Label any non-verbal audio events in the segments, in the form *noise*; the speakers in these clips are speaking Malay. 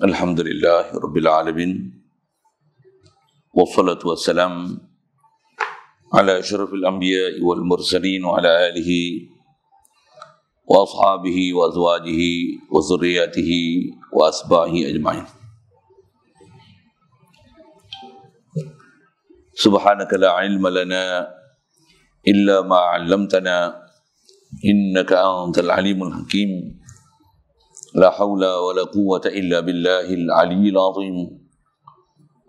الحمد لله رب العالمين والصلاة والسلام على أشرف الأنبياء والمرسلين وعلى آله وأصحابه وأزواجه وذرياته وأتباعه أجمعين. سبحانك لا علم لنا إلا ما علمتنا إنك أنت العليم الحكيم. لا حول ولا قوة إلا بالله العلي العظيم.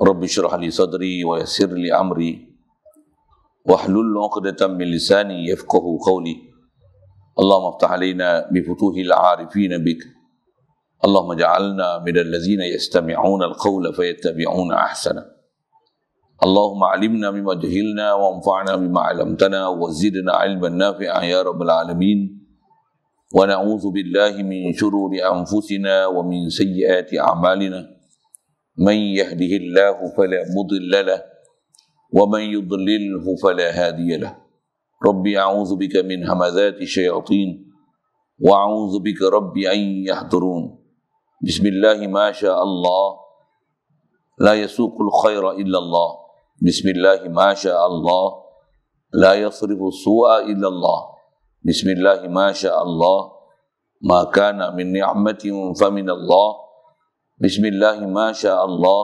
رب اشرح لي صدري ويسر لي أمري. واحلل عقدة من لساني يفقه قولي. اللهم افتح علينا بفتوح العارفين بك. اللهم اجعلنا من الذين يستمعون القول فيتبعون أحسنه. اللهم علمنا مما جهلنا وانفعنا بما علمتنا وزدنا علما نافعا يا رب العالمين. ونعوذ بالله من شرور أنفسنا ومن سيئات أعمالنا. من يهده الله فلا مضل له ومن يضلله فلا هادي له. ربي أعوذ بك من همزات الشياطين وأعوذ بك ربي أن يحضرون. بسم الله ما شاء الله. لا يسوق الخير إلا الله. بسم الله ما شاء الله. لا يصرف السوء إلا الله. بسم الله ما شاء الله ما كان من نعمة فمن الله بسم الله ما شاء الله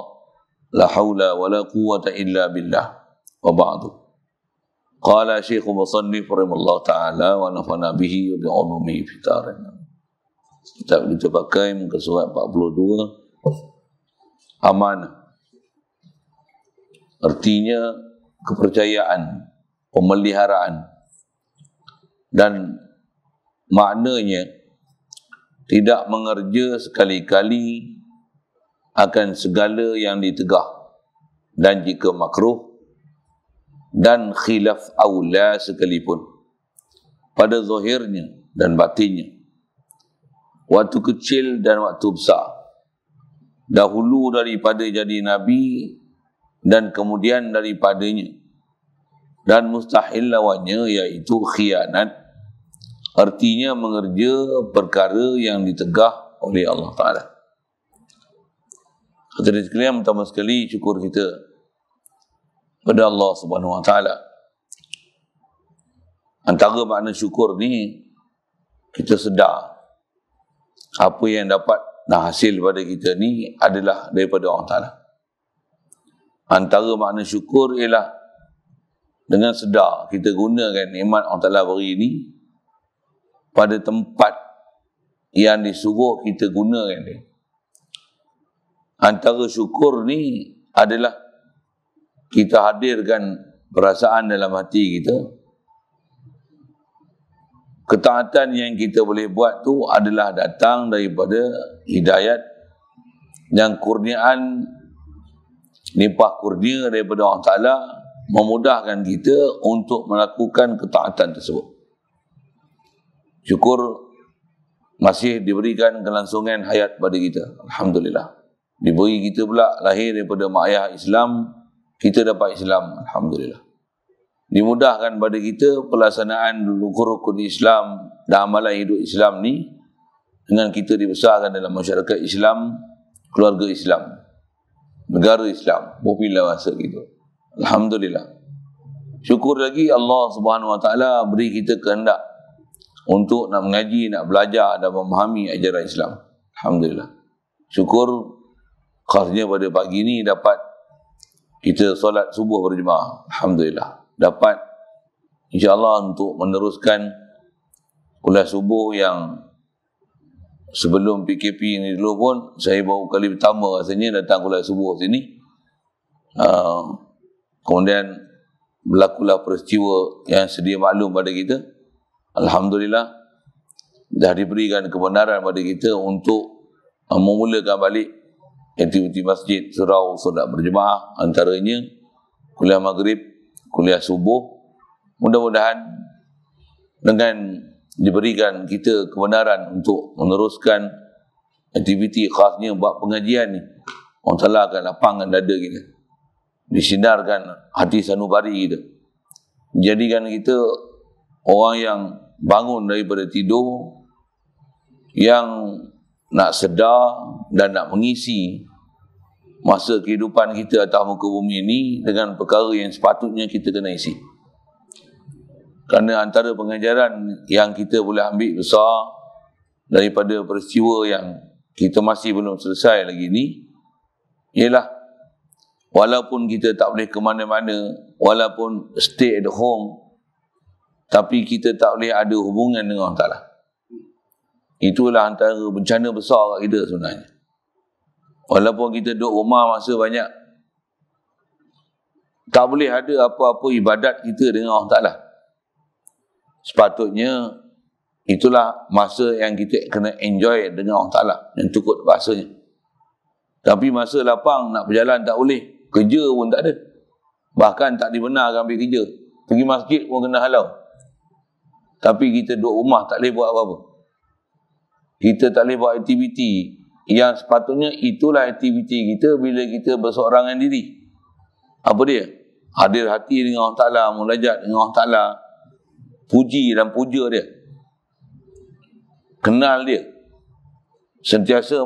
لا حول ولا قوة إلا بالله وبعد قال شيخ مصنف رحمه الله تعالى ونفعنا به وبعلومه في دارنا Kitab kita pakai muka surat 42 Amanah. Artinya kepercayaan, pemeliharaan. Dan maknanya tidak mengerja sekali-kali akan segala yang ditegah. Dan jika makruh dan khilaf aula sekalipun. Pada zahirnya dan batinnya. Waktu kecil dan waktu besar. Dahulu daripada jadi nabi dan kemudian daripadanya. Dan mustahil lawannya iaitu khianat artinya mengerja perkara yang ditegah oleh Allah Ta'ala. Hadirin sekalian pertama sekali syukur kita pada Allah Subhanahu Wa Ta'ala. Antara makna syukur ni kita sedar apa yang dapat dan hasil pada kita ni adalah daripada Allah Ta'ala. Antara makna syukur ialah dengan sedar kita gunakan nikmat Allah Ta'ala beri ini pada tempat yang disuruh kita gunakan dia. Antara syukur ni adalah kita hadirkan perasaan dalam hati kita ketaatan yang kita boleh buat tu adalah datang daripada hidayat dan kurniaan limpah kurnia daripada Allah Ta'ala memudahkan kita untuk melakukan ketaatan tersebut. Syukur masih diberikan kelangsungan hayat pada kita. Alhamdulillah. Diberi kita pula lahir daripada mak ayah Islam, kita dapat Islam. Alhamdulillah. Dimudahkan pada kita pelaksanaan rukun-rukun Islam dan amalan hidup Islam ni dengan kita dibesarkan dalam masyarakat Islam, keluarga Islam negara Islam popular masa gitu alhamdulillah syukur lagi Allah Subhanahu Wa Taala beri kita kehendak untuk nak mengaji nak belajar dan memahami ajaran Islam. Alhamdulillah. Syukur khasnya pada pagi ni dapat kita solat subuh berjemaah. Alhamdulillah. Dapat insyaallah untuk meneruskan kuliah subuh yang sebelum PKP ni dulu pun saya baru kali pertama rasanya datang kuliah subuh sini. Uh, kemudian berlakulah peristiwa yang sedia maklum pada kita Alhamdulillah dah diberikan kebenaran pada kita untuk uh, memulakan balik aktiviti masjid surau solat berjemaah. Antaranya kuliah maghrib kuliah subuh. Mudah-mudahan dengan diberikan kita kebenaran untuk meneruskan aktiviti khasnya buat pengajian ni orang Ta'ala akan lapangkan dada kita. Disinarkan hati sanubari kita. Jadikan kita orang yang bangun daripada tidur yang nak sedar dan nak mengisi masa kehidupan kita atas muka bumi ini dengan perkara yang sepatutnya kita kena isi. Kerana antara pengajaran yang kita boleh ambil besar daripada peristiwa yang kita masih belum selesai lagi ni ialah walaupun kita tak boleh ke mana-mana walaupun stay at home tapi kita tak boleh ada hubungan dengan Allah Ta'ala. Itulah antara bencana besar kat kita sebenarnya. Walaupun kita duduk rumah masa banyak, tak boleh ada apa-apa ibadat kita dengan Allah Ta'ala. Sepatutnya, itulah masa yang kita kena enjoy dengan Allah Ta'ala. Yang cukup bahasanya. Tapi masa lapang nak berjalan tak boleh. Kerja pun tak ada. Bahkan tak dibenarkan ambil kerja. Pergi masjid pun kena halau. Tapi kita duduk rumah tak boleh buat apa-apa. Kita tak boleh buat aktiviti yang sepatutnya itulah aktiviti kita bila kita berseorangan diri. Apa dia? Hadir hati dengan Allah Ta'ala, mulajat dengan Allah Ta'ala, puji dan puja dia. Kenal dia. Sentiasa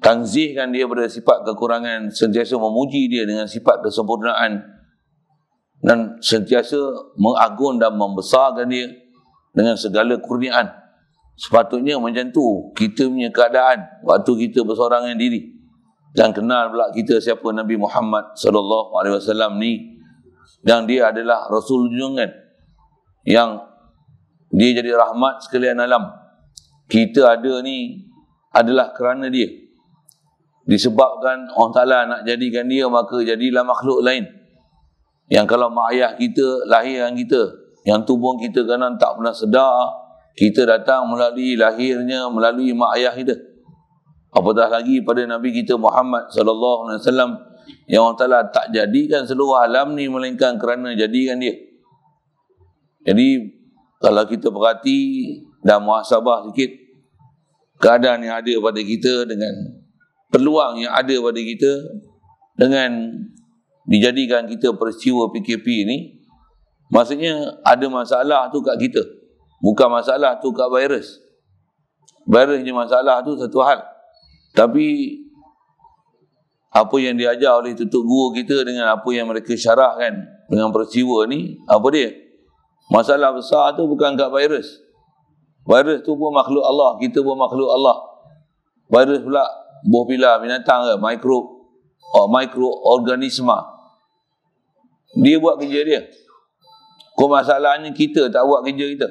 tanzihkan dia pada sifat kekurangan, sentiasa memuji dia dengan sifat kesempurnaan dan sentiasa mengagung dan membesarkan dia dengan segala kurniaan. Sepatutnya macam tu kita punya keadaan waktu kita bersorangan diri dan kenal pula kita siapa Nabi Muhammad sallallahu alaihi wasallam ni dan dia adalah rasul junjungan yang dia jadi rahmat sekalian alam. Kita ada ni adalah kerana dia. Disebabkan Allah Taala nak jadikan dia maka jadilah makhluk lain. Yang kalau mak ayah kita lahirkan kita, yang tubuh kita kanan tak pernah sedar kita datang melalui lahirnya melalui mak ayah kita. Apatah lagi pada nabi kita Muhammad sallallahu alaihi wasallam yang Allah Taala tak jadikan seluruh alam ni melainkan kerana jadikan dia. Jadi kalau kita perhati dan muhasabah sikit keadaan yang ada pada kita dengan peluang yang ada pada kita dengan dijadikan kita peristiwa PKP ni maksudnya ada masalah tu kat kita Bukan masalah tu kat virus. Virusnya masalah tu satu hal. Tapi apa yang diajar oleh tutup guru kita dengan apa yang mereka syarahkan dengan peristiwa ni, apa dia? Masalah besar tu bukan kat virus. Virus tu pun makhluk Allah, kita pun makhluk Allah. Virus pula buah pila binatang ke, mikro oh, mikroorganisma. Dia buat kerja dia. Kau masalahnya kita tak buat kerja kita.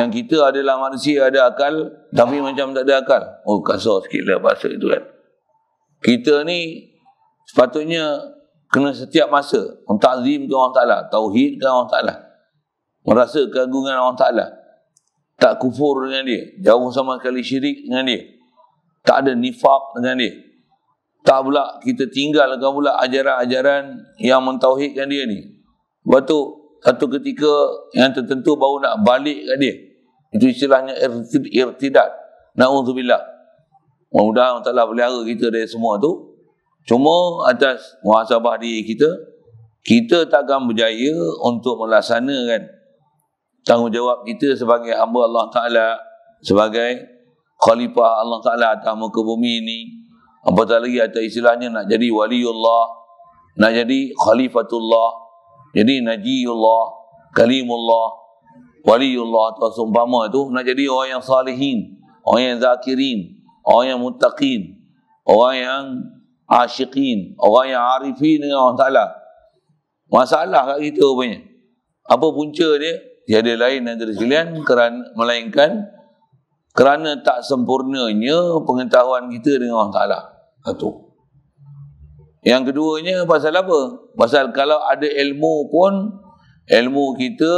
Yang kita adalah manusia ada akal tapi macam tak ada akal. Oh kasar sikit lah bahasa itu kan. Kita ni sepatutnya kena setiap masa mentakzim ke Allah Ta'ala. Tauhid ke Allah Ta'ala. Merasa keagungan Allah Ta'ala. Tak kufur dengan dia. Jauh sama sekali syirik dengan dia. Tak ada nifak dengan dia. Tak pula kita tinggalkan pula ajaran-ajaran yang mentauhidkan dia ni. Lepas tu satu ketika yang tertentu baru nak balik ke dia. Itu istilahnya irtidat. Na'udzubillah. Mudah-mudahan Allah Ta'ala pelihara kita dari semua tu. Cuma atas muhasabah diri kita, kita takkan berjaya untuk melaksanakan tanggungjawab kita sebagai hamba Allah Ta'ala, sebagai khalifah Allah Ta'ala atas muka bumi ini. Apatah lagi atas istilahnya nak jadi waliullah, nak jadi khalifatullah, jadi Najiullah, Kalimullah, Waliullah atau seumpama itu nak jadi orang yang salihin, orang yang zakirin, orang yang muttaqin, orang yang asyikin, orang yang arifin dengan Allah Ta'ala. Masalah kat kita rupanya. Apa punca dia? Tiada lain antara sekalian kerana, melainkan kerana tak sempurnanya pengetahuan kita dengan Allah Ta'ala. Satu. Yang keduanya pasal apa? Pasal kalau ada ilmu pun ilmu kita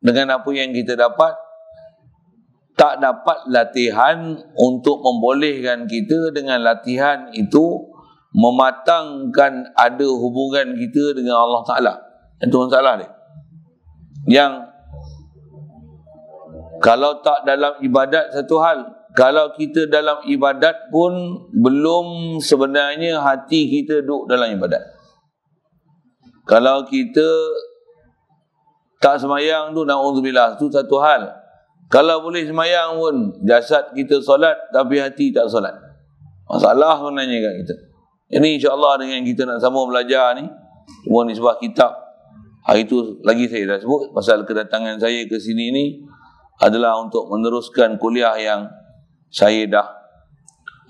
dengan apa yang kita dapat tak dapat latihan untuk membolehkan kita dengan latihan itu mematangkan ada hubungan kita dengan Allah Ta'ala. Itu masalah dia. Yang kalau tak dalam ibadat satu hal, kalau kita dalam ibadat pun belum sebenarnya hati kita duduk dalam ibadat. Kalau kita tak semayang tu na'udzubillah tu satu hal. Kalau boleh semayang pun, jasad kita solat tapi hati tak solat. Masalah sebenarnya kat kita. Ini insyaAllah dengan kita nak sama belajar ni, cuma ni sebuah kitab. Hari tu lagi saya dah sebut, pasal kedatangan saya ke sini ni adalah untuk meneruskan kuliah yang saya dah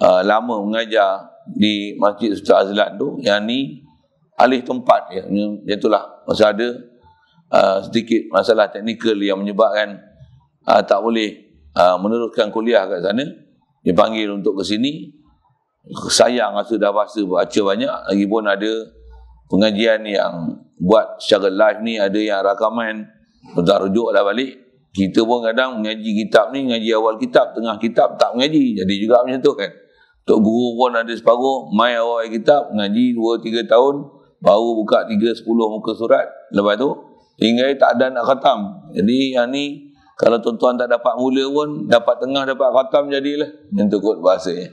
uh, lama mengajar di Masjid Ustaz Azlan tu. Yang ni alih tempat ya. Itulah, masa ada uh, sedikit masalah teknikal yang menyebabkan uh, tak boleh uh, meneruskan kuliah kat sana. Dipanggil untuk ke sini. Sayang rasa dah bahasa baca banyak. Lagi pun ada pengajian yang buat secara live ni. Ada yang rakaman tak rujuk dah balik kita pun kadang mengaji kitab ni mengaji awal kitab tengah kitab tak mengaji. Jadi juga macam tu kan. Tok Guru pun ada separuh mai awal kitab mengaji 2 3 tahun baru buka 3 10 muka surat. Lepas tu tinggal tak ada nak khatam. Jadi yang ni kalau tuan-tuan tak dapat mula pun, dapat tengah, dapat khatam jadilah. Yang tu kot bahasanya.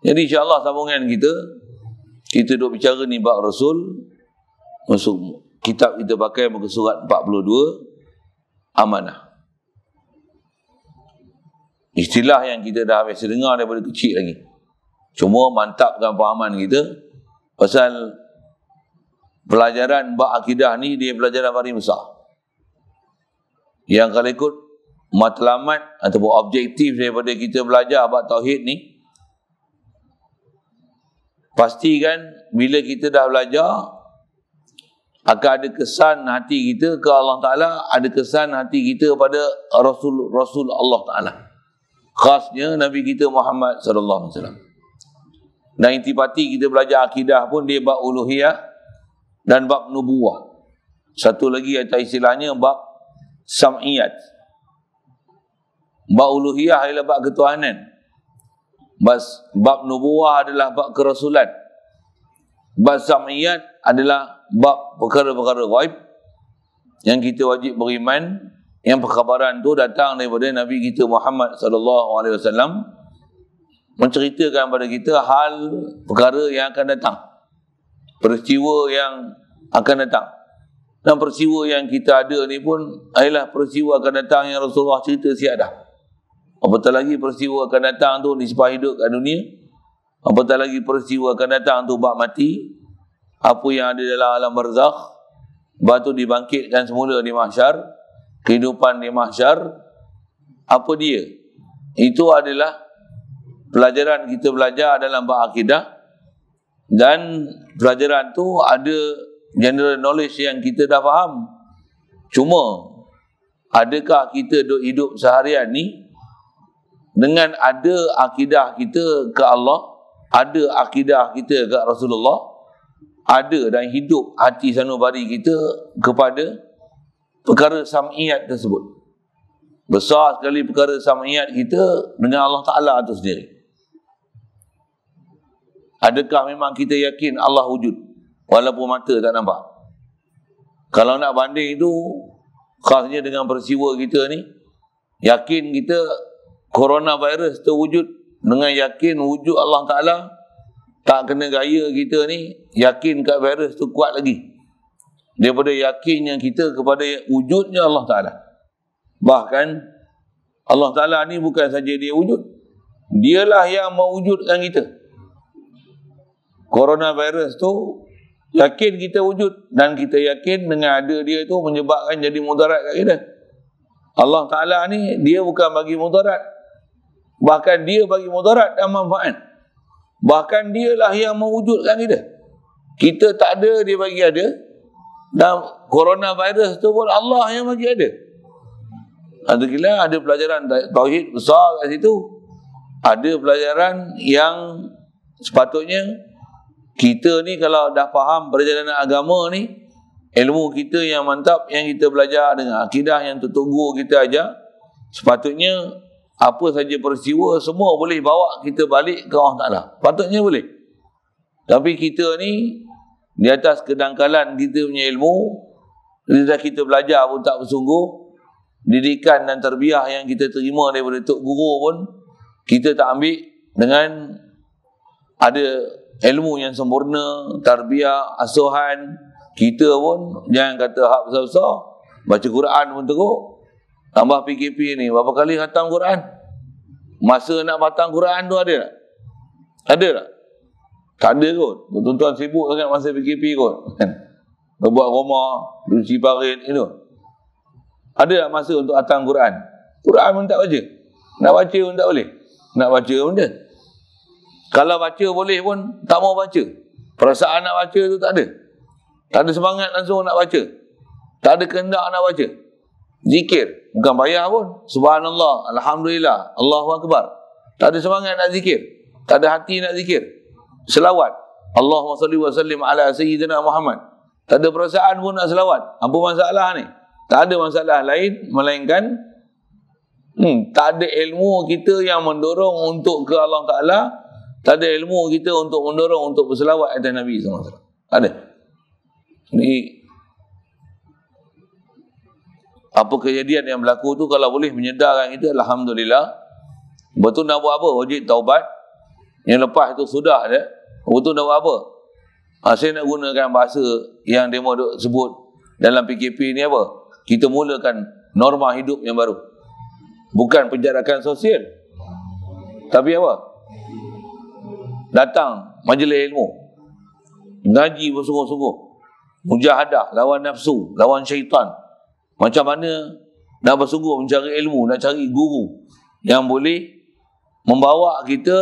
Jadi insyaAllah sambungan kita, kita duduk bicara ni bak Rasul, masuk kitab kita pakai muka surat 42, amanah. Istilah yang kita dah biasa dengar daripada kecil lagi. Cuma mantapkan fahaman kita, pasal pelajaran bak akidah ni, dia pelajaran paling besar. Yang kalau ikut matlamat ataupun objektif daripada kita belajar abad tauhid ni pastikan bila kita dah belajar akan ada kesan hati kita ke Allah Taala ada kesan hati kita kepada Rasul Rasul Allah Taala khasnya Nabi kita Muhammad sallallahu alaihi wasallam dan intipati kita belajar akidah pun dia bab uluhiyah dan bab nubuah satu lagi atau istilahnya bab sam'iyat. Bab uluhiyah adalah bab ketuhanan. Bab nubuah adalah bab kerasulan. Bab sam'iyat adalah bab perkara-perkara ghaib yang kita wajib beriman yang perkhabaran tu datang daripada Nabi kita Muhammad sallallahu alaihi wasallam menceritakan kepada kita hal perkara yang akan datang. Peristiwa yang akan datang. Dan peristiwa yang kita ada ni pun adalah peristiwa akan datang yang Rasulullah cerita siap dah. Apatah lagi peristiwa akan datang tu nisbah hidup kat dunia. Apatah lagi peristiwa akan datang tu bak mati. Apa yang ada dalam alam barzakh. Batu dibangkitkan semula di mahsyar. Kehidupan di mahsyar. Apa dia? Itu adalah pelajaran kita belajar dalam bak akidah. Dan pelajaran tu ada general knowledge yang kita dah faham. Cuma, adakah kita duduk hidup seharian ni dengan ada akidah kita ke Allah, ada akidah kita ke Rasulullah, ada dan hidup hati sanubari kita kepada perkara sam'iyat tersebut. Besar sekali perkara sam'iyat kita dengan Allah Ta'ala itu sendiri. Adakah memang kita yakin Allah wujud? Walaupun mata tak nampak. Kalau nak banding itu, khasnya dengan peristiwa kita ni, yakin kita coronavirus terwujud dengan yakin wujud Allah Ta'ala tak kena gaya kita ni, yakin kat virus tu kuat lagi. Daripada yakinnya kita kepada wujudnya Allah Ta'ala. Bahkan, Allah Ta'ala ni bukan saja dia wujud. Dialah yang mewujudkan kita. Coronavirus tu Yakin kita wujud dan kita yakin dengan ada dia itu menyebabkan jadi mudarat kat kita. Allah Ta'ala ni dia bukan bagi mudarat. Bahkan dia bagi mudarat dan manfaat. Bahkan dialah yang mewujudkan kita. Kita tak ada, dia bagi ada. Dan coronavirus tu pun Allah yang bagi ada. Kira ada pelajaran tauhid besar kat situ. Ada pelajaran yang sepatutnya kita ni kalau dah faham perjalanan agama ni ilmu kita yang mantap yang kita belajar dengan akidah yang guru kita ajar sepatutnya apa saja peristiwa semua boleh bawa kita balik ke Allah Ta'ala patutnya boleh tapi kita ni di atas kedangkalan kita punya ilmu bila kita belajar pun tak bersungguh didikan dan terbiah yang kita terima daripada Tok Guru pun kita tak ambil dengan ada ilmu yang sempurna, tarbiyah, asuhan, kita pun jangan kata hak besar-besar, baca Quran pun teruk. Tambah PKP ni, berapa kali khatam Quran? Masa nak khatam Quran tu ada tak? Ada tak? Tak ada kot. Tuan-tuan sibuk sangat masa PKP kot. Kan? Berbuat rumah, cuci parit, itu. Ada tak masa untuk khatam Quran? Quran pun tak baca. Nak baca pun tak boleh. Nak baca pun dia. Kalau baca boleh pun tak mau baca. Perasaan nak baca tu tak ada. Tak ada semangat langsung nak baca. Tak ada kehendak nak baca. Zikir. Bukan bayar pun. Subhanallah. Alhamdulillah. Allahu Akbar. Tak ada semangat nak zikir. Tak ada hati nak zikir. Selawat. Allahumma salli wa sallim ala Sayyidina Muhammad. Tak ada perasaan pun nak selawat. Apa masalah ni? Tak ada masalah lain. Melainkan hmm, tak ada ilmu kita yang mendorong untuk ke Allah Ta'ala. Tak ada ilmu kita untuk mendorong untuk berselawat atas Nabi SAW. Tak ada. Ni apa kejadian yang berlaku tu kalau boleh menyedarkan kita alhamdulillah. Betul nak buat apa? Wajib taubat. Yang lepas itu sudah ada betul nak buat apa? Ha, saya nak gunakan bahasa yang demo sebut dalam PKP ni apa? Kita mulakan norma hidup yang baru. Bukan penjarakan sosial. Tapi apa? Datang majlis ilmu. Ngaji bersungguh-sungguh. Mujahadah lawan nafsu lawan syaitan macam mana nak bersungguh mencari ilmu, nak cari guru yang boleh membawa kita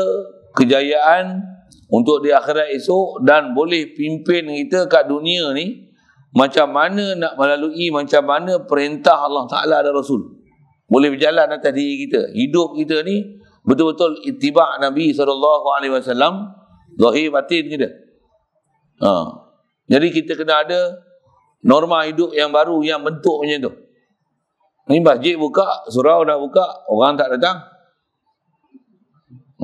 kejayaan untuk di akhirat esok dan boleh pimpin kita kat dunia ni macam mana nak melalui macam mana perintah Allah Ta'ala dan Rasul. Boleh berjalan atas diri kita. Hidup kita ni betul-betul itibak Nabi SAW zahir batin kita. Ha. Jadi kita kena ada norma hidup yang baru yang bentuk macam tu. Ni masjid buka, surau dah buka, orang tak datang.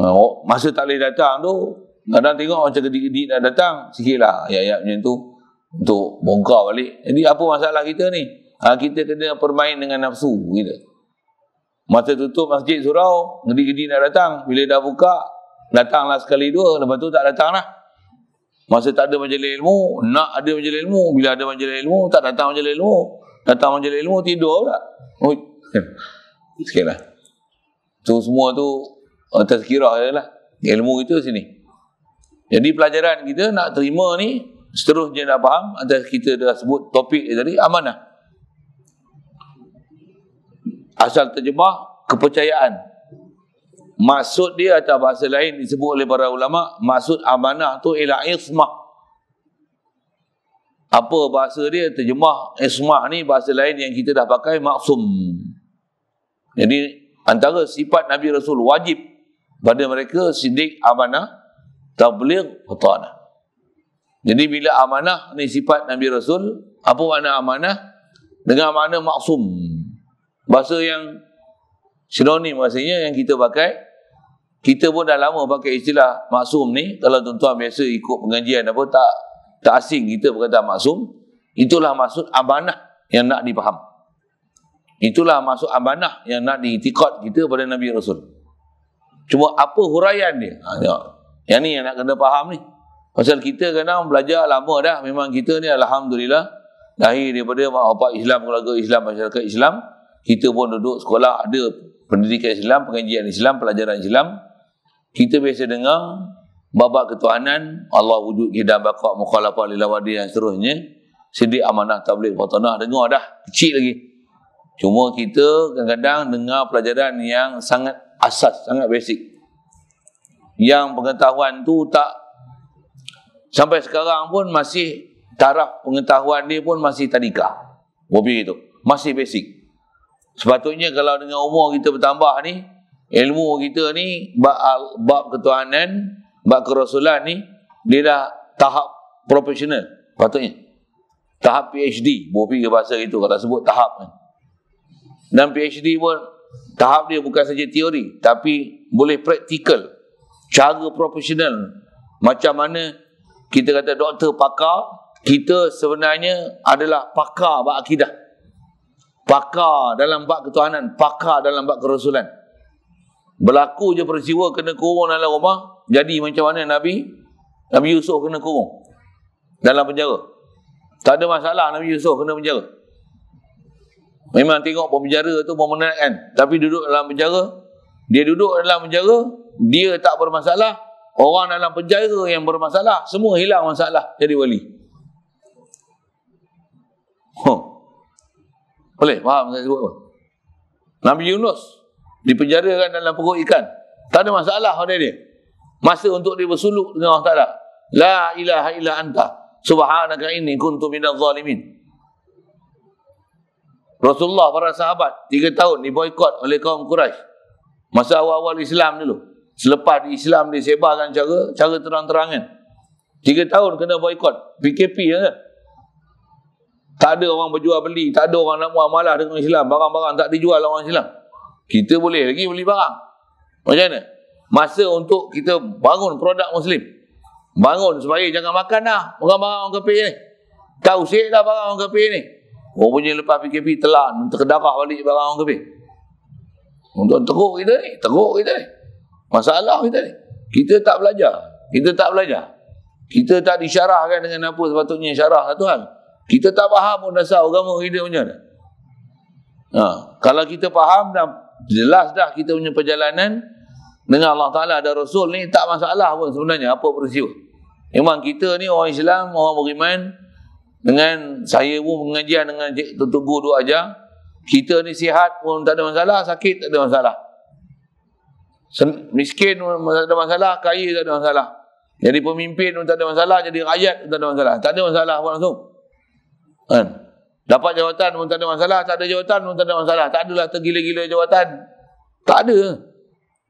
Oh, masa tak boleh datang tu, kadang tengok macam gedik-gedik nak datang, sikitlah ayat-ayat macam tu untuk bongkar balik. Jadi apa masalah kita ni? Ha, kita kena permain dengan nafsu kita. Masa tutup masjid surau, gedik-gedik nak datang. Bila dah buka, datanglah sekali dua, lepas tu tak datang lah. Masa tak ada majlis ilmu, nak ada majlis ilmu. Bila ada majlis ilmu, tak datang majlis ilmu. Datang majlis ilmu, tidur pula. Oh, *laughs* lah. So, semua tu uh, tazkirah je lah. Ilmu itu sini. Jadi pelajaran kita nak terima ni, seterusnya nak faham, atas kita dah sebut topik tadi, amanah. Asal terjemah, kepercayaan. Maksud dia atau bahasa lain disebut oleh para ulama, maksud amanah tu ialah ismah. Apa bahasa dia terjemah ismah ni bahasa lain yang kita dah pakai maksum. Jadi antara sifat Nabi Rasul wajib pada mereka sidik amanah, tabligh, fatana. Jadi bila amanah ni sifat Nabi Rasul, apa makna amanah? Dengan makna maksum. Bahasa yang sinonim maksudnya yang kita pakai kita pun dah lama pakai istilah maksum ni. Kalau tuan-tuan biasa ikut pengajian apa tak tak asing kita berkata maksum itulah maksud amanah yang nak dipaham itulah maksud amanah yang nak diitikad kita pada Nabi Rasul. Cuma apa huraian dia? Ha, tengok. yang ni yang nak kena faham ni. Pasal kita kena belajar lama dah memang kita ni Alhamdulillah lahir daripada mak bapak Islam keluarga Islam masyarakat Islam. Kita pun duduk sekolah ada pendidikan Islam pengajian Islam pelajaran Islam kita biasa dengar babak ketuhanan Allah wujud kita baqa mukhalafah lil wadi dan seterusnya. Sedia amanah tabligh batanah dengar dah kecil lagi. Cuma kita kadang-kadang dengar pelajaran yang sangat asas sangat basic. Yang pengetahuan tu tak sampai sekarang pun masih taraf pengetahuan dia pun masih tadika. Mobil itu masih basic. Sepatutnya kalau dengan umur kita bertambah ni ilmu kita ni bab, bab ketuhanan, bab kerasulan ni dia dah tahap profesional patutnya. Tahap PhD, boleh pergi bahasa itu kalau sebut tahap ni. Dan PhD pun tahap dia bukan saja teori tapi boleh praktikal. Cara profesional. Macam mana kita kata doktor pakar, kita sebenarnya adalah pakar bab akidah. Pakar dalam bab ketuhanan, pakar dalam bab kerasulan. Berlaku je peristiwa kena kurung dalam rumah. Jadi macam mana Nabi? Nabi Yusuf kena kurung. Dalam penjara. Tak ada masalah Nabi Yusuf kena penjara. Memang tengok penjara tu memenatkan. Tapi duduk dalam penjara, dia duduk dalam penjara, dia tak bermasalah. Orang dalam penjara yang bermasalah, semua hilang masalah jadi wali. Huh. Boleh? Faham saya sebut apa? Nabi Yunus dipenjarakan dalam perut ikan. Tak ada masalah pada dia. Masa untuk dia bersuluk dengan Allah Ta'ala. La ilaha illa anta. Subhanaka inni kuntu minal zalimin. Rasulullah para sahabat tiga tahun diboykot oleh kaum Quraisy. Masa awal-awal Islam dulu. Selepas di Islam disebarkan cara cara terang-terangan. Tiga tahun kena boykot. PKP ya kan? Tak ada orang berjual beli. Tak ada orang nak muamalah dengan Islam. Barang-barang tak dijual orang Islam. Kita boleh lagi beli barang. Macam mana? Masa untuk kita bangun produk Muslim. Bangun supaya jangan makan dah. Barang-barang orang kepik ni. Tahu sik dah barang orang kepik ni. Orang punya lepas PKP telan, terkedarah balik barang orang kebir. Untuk teruk kita ni, teruk kita ni. Masalah kita ni. Kita tak belajar. Kita tak belajar. Kita tak disyarahkan dengan apa sepatutnya syarah satu hal. Kita tak faham pun dasar agama kita macam mana. Ha, kalau kita faham dah jelas dah kita punya perjalanan. Dengan Allah Ta'ala ada Rasul ni tak masalah pun sebenarnya apa peristiwa. Memang kita ni orang Islam, orang beriman, dengan saya pun pengajian dengan Cik Tutugu dua ajar. Kita ni sihat pun tak ada masalah sakit tak ada masalah. Miskin pun tak ada masalah kaya tak ada masalah. Jadi pemimpin pun tak ada masalah jadi rakyat pun tak ada masalah. Tak ada masalah pun langsung. Kan dapat jawatan pun tak ada masalah tak ada jawatan pun tak ada masalah tak adalah tergila-gila jawatan tak ada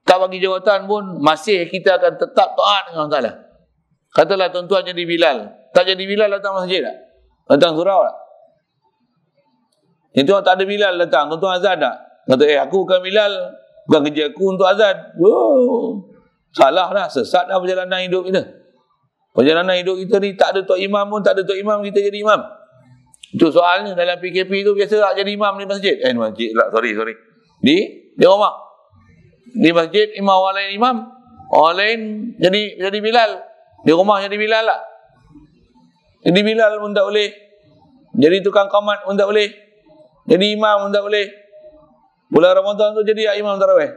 tak bagi jawatan pun masih kita akan tetap taat dengan Allah Ta'ala katalah tuan-tuan jadi Bilal tak jadi Bilal datang masjid tak Datang surau tak? Yang tu tak ada Bilal datang. Tuan-tuan azan tak? Kata, eh aku bukan Bilal. Bukan kerja aku untuk azan. Oh, salah lah. Sesat dah perjalanan hidup kita. Perjalanan hidup kita ni tak ada Tok Imam pun. Tak ada Tok Imam kita jadi imam. Itu soalnya dalam PKP tu biasa tak jadi imam di masjid. Eh masjid lah. Sorry, sorry. Di? Di rumah. Di masjid imam orang lain imam. Orang lain jadi jadi Bilal. Di rumah jadi Bilal lah. Jadi Bilal pun tak boleh. Jadi tukang kamat pun tak boleh. Jadi imam pun tak boleh. Bulan Ramadan tu jadi imam tarawih.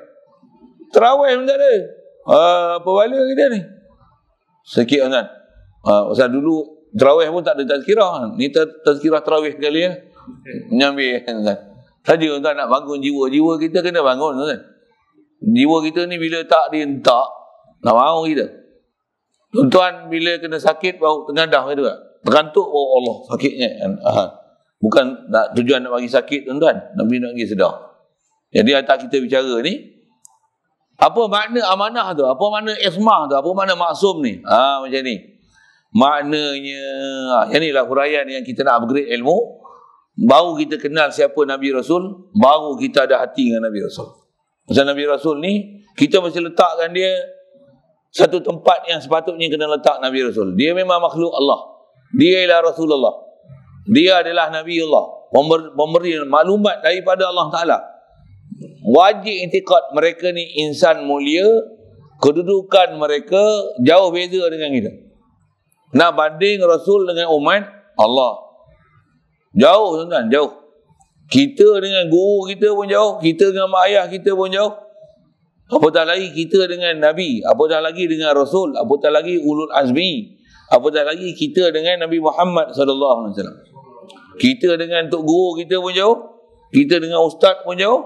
Tarawih pun tak ada. Uh, apa bala kita ni? Sikit kan. Uh, pasal dulu tarawih pun tak ada tazkirah. Ni tazkirah tarawih sekali ya. Menyambil kan. Saja tuan nak bangun jiwa. Jiwa kita kena bangun kan. Jiwa kita ni bila tak dientak, nak bangun kita. Tuan-tuan bila kena sakit baru tengadah gitu kan. Terantuk, oh Allah, sakitnya. Ha. Bukan nak tujuan nak bagi sakit, tuan-tuan. Nabi nak bagi sedar. Jadi, atas kita bicara ni, apa makna amanah tu? Apa makna ismah tu? Apa makna maksum ni? Ha, macam ni. Maknanya, inilah huraian yang kita nak upgrade ilmu. Baru kita kenal siapa Nabi Rasul, baru kita ada hati dengan Nabi Rasul. Macam Nabi Rasul ni, kita mesti letakkan dia satu tempat yang sepatutnya kena letak Nabi Rasul. Dia memang makhluk Allah. Dia ialah Rasulullah. Dia adalah Nabi Allah. Memberi maklumat daripada Allah Ta'ala. Wajib intikad mereka ni insan mulia. Kedudukan mereka jauh beza dengan kita. Nak banding Rasul dengan umat Allah. Jauh tuan-tuan, jauh. Kita dengan guru kita pun jauh. Kita dengan mak ayah kita pun jauh. Apatah lagi kita dengan Nabi. Apatah lagi dengan Rasul. Apatah lagi ulul azmi. Apatah lagi kita dengan Nabi Muhammad sallallahu alaihi wasallam. Kita dengan tok guru kita pun jauh. Kita dengan ustaz pun jauh.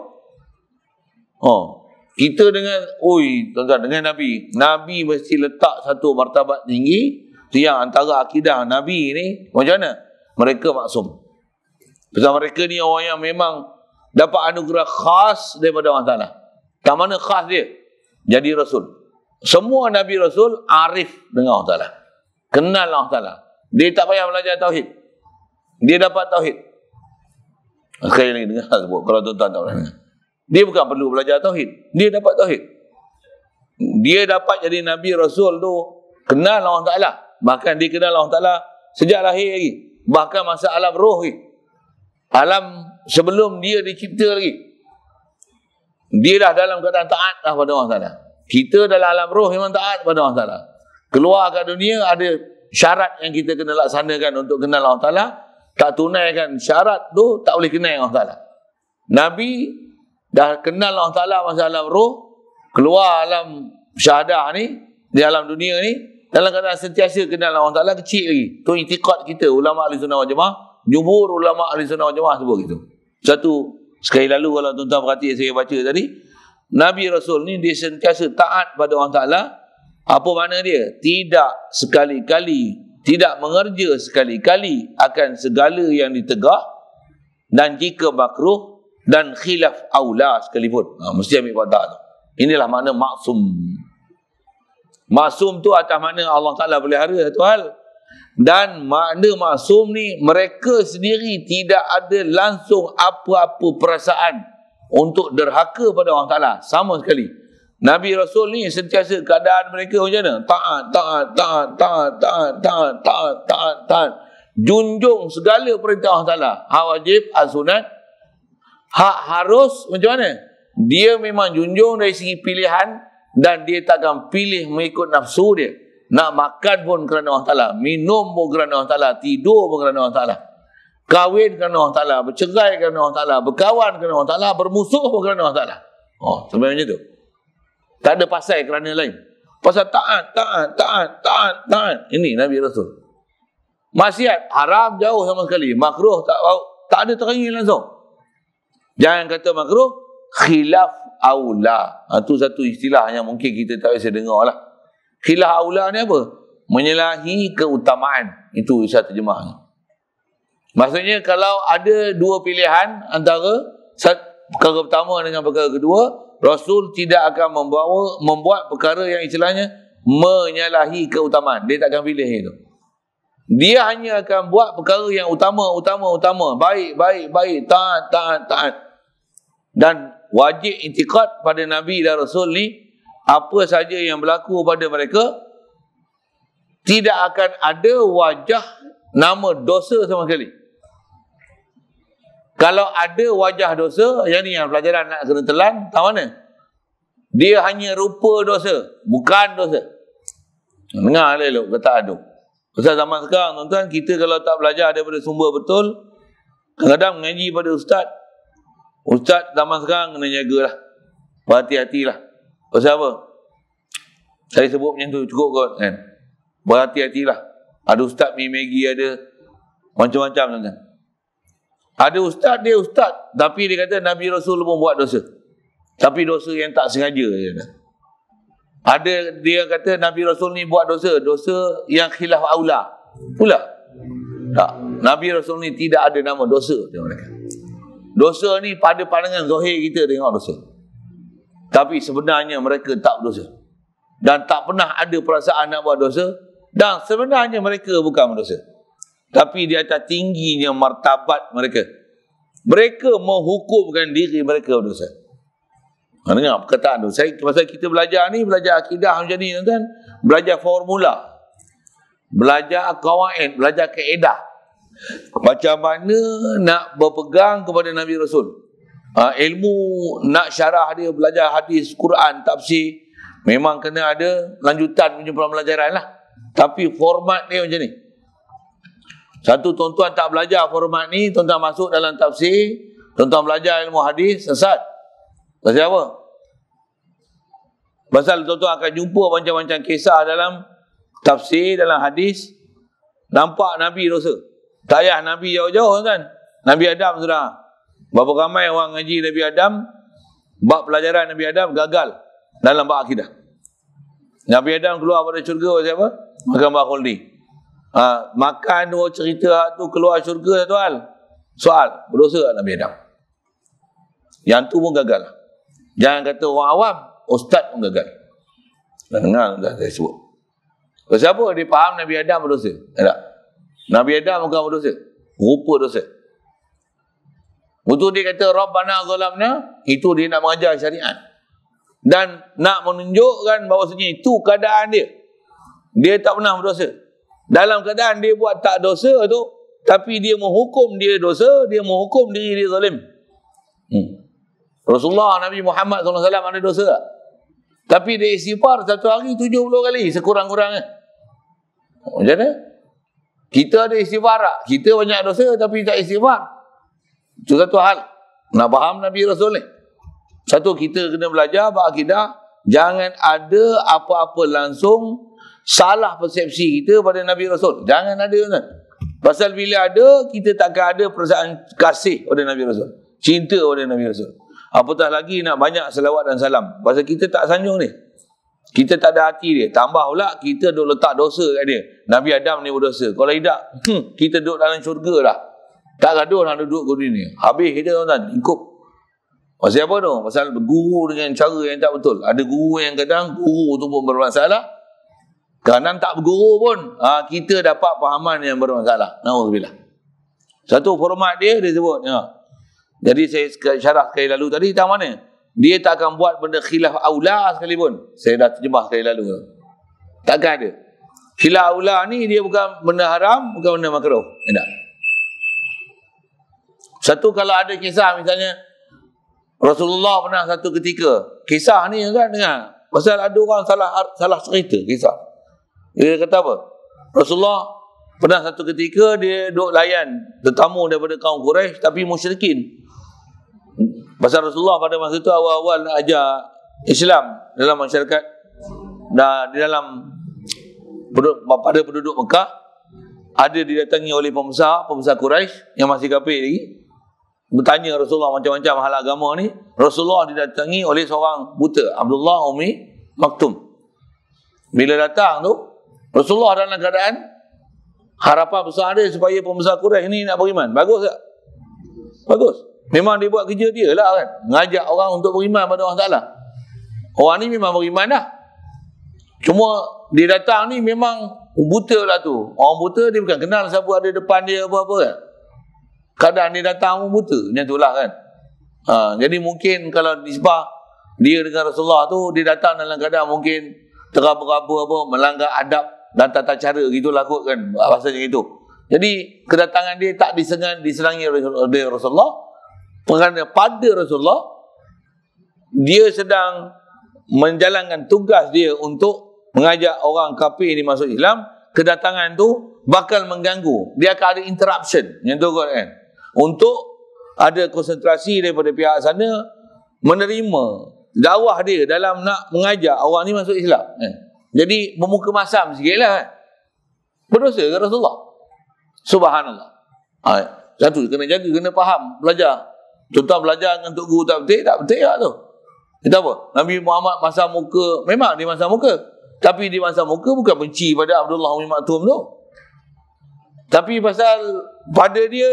Oh. Kita dengan oi tuan-tuan dengan Nabi. Nabi mesti letak satu martabat tinggi tu yang antara akidah Nabi ni macam mana? Mereka maksum. Sebab mereka ni orang yang memang dapat anugerah khas daripada Allah Taala. Tak mana khas dia? Jadi rasul. Semua Nabi Rasul arif dengan Allah Ta'ala. Kenal Allah Ta'ala. Dia tak payah belajar Tauhid. Dia dapat Tauhid. Sekali lagi dengar sebut. Kalau tuan-tuan tak boleh. Dia bukan perlu belajar Tauhid. Dia dapat Tauhid. Dia dapat jadi Nabi Rasul tu. Kenal Allah Ta'ala. Bahkan dia kenal Allah Ta'ala sejak lahir lagi. Bahkan masa alam roh lagi. Alam sebelum dia dicipta lagi. Dia dah dalam keadaan taat dah pada Allah Ta'ala. Kita dalam alam roh memang taat pada Allah Ta'ala. Keluar kat dunia ada syarat yang kita kena laksanakan untuk kenal Allah Ta'ala. Tak tunaikan syarat tu tak boleh kenal Allah Ta'ala. Nabi dah kenal Allah Ta'ala masa alam roh, keluar alam syahadah ni, di alam dunia ni, dalam keadaan sentiasa kenal Allah Ta'ala kecil lagi. Itu itikad kita, ulama ahli sunnah wal jamaah, jumhur ulama ahli sunnah wal jamaah sebut gitu. Satu, sekali lalu kalau tuan-tuan perhati saya baca tadi, Nabi Rasul ni dia sentiasa taat pada Allah Ta'ala, apa makna dia? Tidak sekali-kali, tidak mengerja sekali-kali akan segala yang ditegah dan jika makruh dan khilaf aula sekalipun. Ha, mesti ambil kotak tu. Inilah makna maksum. Maksum tu atas makna Allah Ta'ala pelihara satu hal. Dan makna maksum ni mereka sendiri tidak ada langsung apa-apa perasaan untuk derhaka pada Allah Ta'ala. Sama sekali. Nabi Rasul ni sentiasa keadaan mereka macam mana? Taat, taat, taat, taat, taat, taat, taat, taat, taat. Junjung segala perintah Allah Ta'ala. Hak wajib, hak sunat. Hak harus macam mana? Dia memang junjung dari segi pilihan dan dia takkan pilih mengikut nafsu dia. Nak makan pun kerana Allah Ta'ala. Minum pun kerana Allah Ta'ala. Tidur pun kerana Allah Ta'ala. Kahwin kerana Allah Ta'ala. Bercerai kerana Allah Ta'ala. Berkawan kerana Allah Ta'ala. Bermusuh pun kerana Allah Ta'ala. Oh, sebenarnya tu. Tak ada pasal kerana lain. Pasal taat, taat, taat, taat, taat. Ini Nabi Rasul. Maksiat, haram jauh sama sekali. Makruh, tak, tak ada terangi langsung. Jangan kata makruh, khilaf aula. Itu ha, satu istilah yang mungkin kita tak bisa dengar lah. Khilaf aula ni apa? Menyalahi keutamaan. Itu istilah terjemahnya. Maksudnya kalau ada dua pilihan antara perkara pertama dengan perkara kedua, Rasul tidak akan membawa membuat perkara yang istilahnya menyalahi keutamaan. Dia tak akan pilih itu. Dia hanya akan buat perkara yang utama, utama, utama. Baik, baik, baik. Taat, taat, taat. Dan wajib intikad pada Nabi dan Rasul ni apa saja yang berlaku pada mereka tidak akan ada wajah nama dosa sama sekali. Kalau ada wajah dosa, yang ni yang pelajaran nak kena telan, tahu mana? Dia hanya rupa dosa, bukan dosa. Dengar lah elok, kata aduk. Pasal zaman sekarang, tuan-tuan, kita kalau tak belajar daripada sumber betul, kadang-kadang mengaji pada ustaz, Ustaz zaman sekarang kena jagalah. Berhati-hatilah. Pasal apa? Saya sebut macam tu cukup kot kan. Berhati-hatilah. Ada ustaz mi Maggi ada macam-macam kan. Ada ustaz dia ustaz tapi dia kata Nabi Rasul pun buat dosa. Tapi dosa yang tak sengaja dia kata. Ada dia kata Nabi Rasul ni buat dosa, dosa yang khilaf aula. Pula. Tak. Nabi Rasul ni tidak ada nama dosa dia kata. Dosa ni pada pandangan zahir kita tengok dosa. Tapi sebenarnya mereka tak berdosa. Dan tak pernah ada perasaan nak buat dosa. Dan sebenarnya mereka bukan berdosa. Tapi di atas tingginya martabat mereka. Mereka menghukumkan diri mereka berdosa. Ha, dengar perkataan tu. Saya, pasal kita belajar ni, belajar akidah macam ni kan. Belajar formula. Belajar kawain, belajar keedah. Macam mana nak berpegang kepada Nabi Rasul. Ha, ilmu nak syarah dia, belajar hadis, Quran, tafsir. Memang kena ada lanjutan punya pelajaran lah. Tapi format dia macam ni. Satu tuan-tuan tak belajar format ni, tuan-tuan masuk dalam tafsir, tuan-tuan belajar ilmu hadis, sesat. Pasal apa? Pasal tuan-tuan akan jumpa macam-macam kisah dalam tafsir, dalam hadis. Nampak Nabi dosa. Tak payah Nabi jauh-jauh kan. Nabi Adam sudah. Berapa ramai orang ngaji Nabi Adam, bab pelajaran Nabi Adam gagal dalam bab akidah. Nabi Adam keluar pada syurga siapa? Makan bab khuldi. Ha, makan dua cerita tu keluar syurga satu hal. Soal, berdosa Nabi Adam. Yang tu pun gagal. Jangan kata orang awam, ustaz pun gagal. Dengar dah saya sebut. Sebab apa? Dia faham Nabi Adam berdosa. Tak? Nabi Adam bukan berdosa. Rupa dosa. Betul dia kata Rabbana zalamna, itu dia nak mengajar syariat. Dan nak menunjukkan bahawa bahawasanya itu keadaan dia. Dia tak pernah berdosa. Dalam keadaan dia buat tak dosa tu, tapi dia menghukum dia dosa, dia menghukum diri dia zalim. Hmm. Rasulullah Nabi Muhammad SAW ada dosa tak? Tapi dia istighfar satu hari 70 kali sekurang-kurangnya. Macam mana? Kita ada istighfar tak? Kita banyak dosa tapi tak istighfar. Itu satu hal. Nak faham Nabi Rasul ni? Satu, kita kena belajar akidah. Jangan ada apa-apa langsung salah persepsi kita pada Nabi Rasul. Jangan ada kan? Pasal bila ada, kita takkan ada perasaan kasih pada Nabi Rasul. Cinta pada Nabi Rasul. Apatah lagi nak banyak selawat dan salam. Pasal kita tak sanjung ni. Kita tak ada hati dia. Tambah pula kita duk letak dosa kat dia. Nabi Adam ni berdosa. Kalau tidak, hmm, kita duduk dalam syurga dah. Tak gaduh nak duduk ke dunia. Habis kita tuan-tuan, ikut. Pasal apa tu? Pasal guru dengan cara yang tak betul. Ada guru yang kadang guru tu pun bermasalah. Kadang tak berguru pun, ha, kita dapat pahaman yang bermasalah. Na'udzubillah. Satu format dia, dia sebut. Ya. Jadi saya syarah sekali lalu tadi, tak mana? Dia tak akan buat benda khilaf aula sekalipun. Saya dah terjemah sekali lalu. Takkan ada. Khilaf aula ni dia bukan benda haram, bukan benda makruh. Tidak. Satu kalau ada kisah misalnya Rasulullah pernah satu ketika kisah ni kan dengar pasal ada orang salah salah cerita kisah. Dia kata apa? Rasulullah pernah satu ketika dia duk layan tetamu daripada kaum Quraisy tapi musyrikin. Pasal Rasulullah pada masa itu awal-awal nak ajar Islam dalam masyarakat dan di dalam pada penduduk Mekah ada didatangi oleh pembesar pembesar Quraisy yang masih kafir lagi. Bertanya Rasulullah macam-macam hal agama ni Rasulullah didatangi oleh seorang buta Abdullah Umi Maktum. Bila datang tu Rasulullah dalam keadaan harapan besar dia supaya pembesar Quraisy ni nak beriman. Bagus tak? bagus Memang dia buat kerja dia lah kan. Ngajak orang untuk beriman pada Allah Ta'ala. Orang ni memang beriman dah. Cuma dia datang ni memang buta lah tu. Orang buta dia bukan kenal siapa ada depan dia apa-apa kan. Kadang dia datang pun buta. Macam tu lah kan. Ha, jadi mungkin kalau disebab dia dengan Rasulullah tu, dia datang dalam keadaan mungkin teraba-raba apa, melanggar adab dan tata cara gitulah kot kan. Itu. Jadi kedatangan dia tak disengan, disenangi oleh Rasulullah. Kerana pada Rasulullah dia sedang menjalankan tugas dia untuk mengajak orang kafir ini masuk Islam, kedatangan tu bakal mengganggu. Dia akan ada interruption. Yang tu kan. Untuk ada konsentrasi daripada pihak sana menerima dakwah dia dalam nak mengajak orang ni masuk Islam. Kan? Jadi bermuka masam sikitlah kan. Berdosa ke Rasulullah? Subhanallah. Ha, satu, kena jaga, kena faham, belajar. Contoh belajar dengan Tok Guru tak betul, tak betul lah tu. Kita apa? Nabi Muhammad masa muka, memang dia masa muka. Tapi di masa muka bukan benci pada Abdullah bin Maktum tu. Tapi pasal pada dia,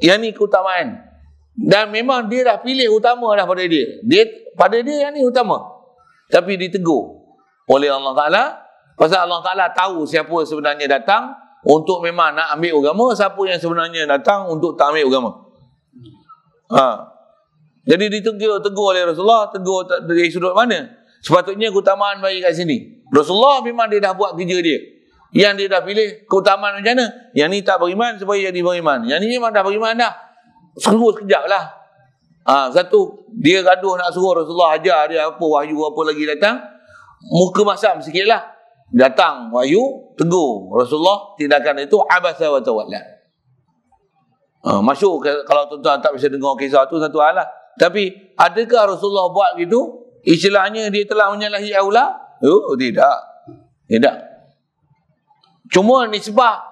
yang ni keutamaan. Dan memang dia dah pilih utama dah pada dia. dia pada dia yang ni utama. Tapi ditegur oleh Allah Ta'ala. Pasal Allah Ta'ala tahu siapa sebenarnya datang untuk memang nak ambil agama. Siapa yang sebenarnya datang untuk tak ambil agama. Ha. Jadi ditegur tegur oleh Rasulullah, tegur dari sudut mana? Sepatutnya keutamaan bagi kat sini. Rasulullah memang dia dah buat kerja dia. Yang dia dah pilih keutamaan macam mana? Yang ni tak beriman supaya jadi beriman. Yang ni memang dah beriman dah. Seru sekejap lah. Ha, satu, dia gaduh nak suruh Rasulullah ajar dia apa wahyu apa lagi datang. Muka masam sikit lah. Datang wahyu, tegur. Rasulullah tindakan itu abasa wa tawallah. Ha, masyur kalau tuan-tuan tak bisa dengar kisah tu satu hal lah. Tapi adakah Rasulullah buat gitu? Istilahnya dia telah menyalahi aula? Oh, tidak. Tidak. Cuma nisbah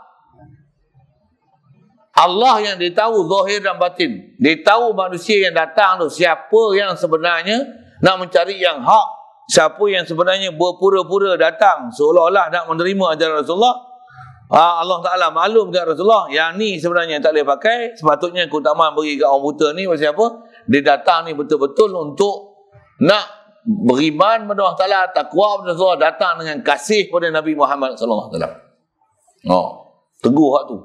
Allah yang dia tahu zahir dan batin. Dia tahu manusia yang datang tu siapa yang sebenarnya nak mencari yang hak. Siapa yang sebenarnya berpura-pura datang seolah-olah nak menerima ajaran Rasulullah. Ah, Allah Ta'ala maklum ke Rasulullah yang ni sebenarnya tak boleh pakai sepatutnya keutamaan bagi ke orang buta ni pasal apa? Dia datang ni betul-betul untuk nak beriman pada Allah Ta'ala takwa pada Rasulullah datang dengan kasih pada Nabi Muhammad Wasallam. Oh, teguh hak tu.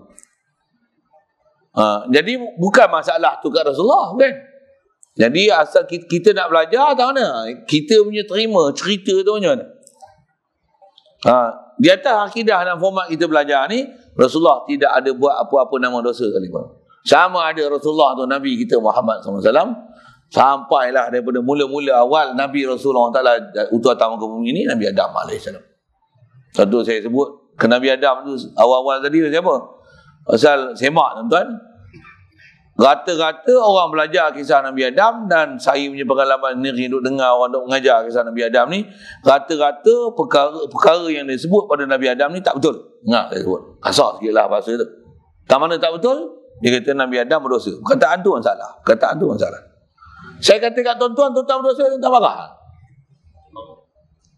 Ha, jadi bukan masalah tu kat Rasulullah kan? Jadi asal kita, kita nak belajar tak mana? Kita punya terima cerita tu macam mana? Ha, di atas akidah dan format kita belajar ni, Rasulullah tidak ada buat apa-apa nama dosa kali pun. Sama ada Rasulullah tu Nabi kita Muhammad SAW. Sampailah daripada mula-mula awal Nabi Rasulullah Taala utuh tamu ke bumi ni Nabi Adam AS. Satu saya sebut ke Nabi Adam tu awal-awal tadi siapa? Pasal semak tuan-tuan. Rata-rata orang belajar kisah Nabi Adam dan saya punya pengalaman ni duduk dengar orang duk mengajar kisah Nabi Adam ni, rata-rata perkara-perkara yang disebut pada Nabi Adam ni tak betul. Ingat saya sebut. Kasar sikitlah bahasa tu. Tak mana tak betul? Dia kata Nabi Adam berdosa. Kataan tu yang salah. Kataan tu yang salah. Saya kata kat tuan-tuan, tuan-tuan berdosa, tuan-tuan marah.